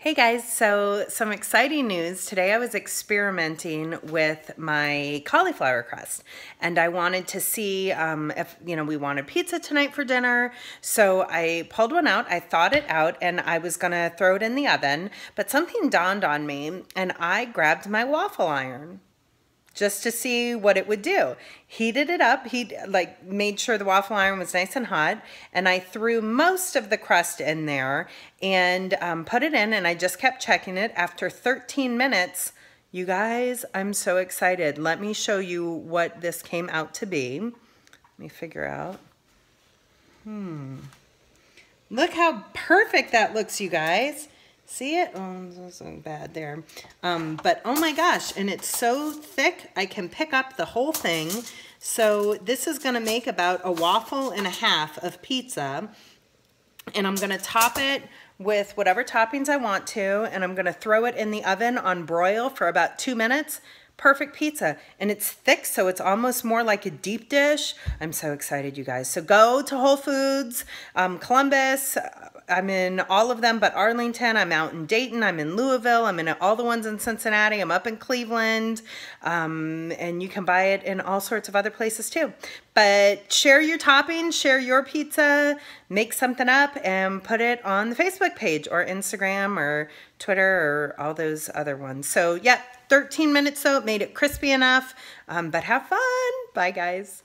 Hey guys, so some exciting news. Today I was experimenting with my cauliflower crust and I wanted to see um, if, you know, we wanted pizza tonight for dinner. So I pulled one out, I thawed it out and I was gonna throw it in the oven, but something dawned on me and I grabbed my waffle iron just to see what it would do. Heated it up, he like made sure the waffle iron was nice and hot, and I threw most of the crust in there and um, put it in, and I just kept checking it. After 13 minutes, you guys, I'm so excited. Let me show you what this came out to be. Let me figure out. Hmm. Look how perfect that looks, you guys. See it? Oh, that's bad there. Um, but oh my gosh, and it's so thick, I can pick up the whole thing. So this is gonna make about a waffle and a half of pizza. And I'm gonna top it with whatever toppings I want to, and I'm gonna throw it in the oven on broil for about two minutes perfect pizza and it's thick so it's almost more like a deep dish i'm so excited you guys so go to whole foods um, columbus I'm in all of them but Arlington. I'm out in Dayton. I'm in Louisville. I'm in all the ones in Cincinnati. I'm up in Cleveland. Um, and you can buy it in all sorts of other places too. But share your toppings, share your pizza, make something up and put it on the Facebook page or Instagram or Twitter or all those other ones. So yeah, 13 minutes so it made it crispy enough, um, but have fun. Bye guys.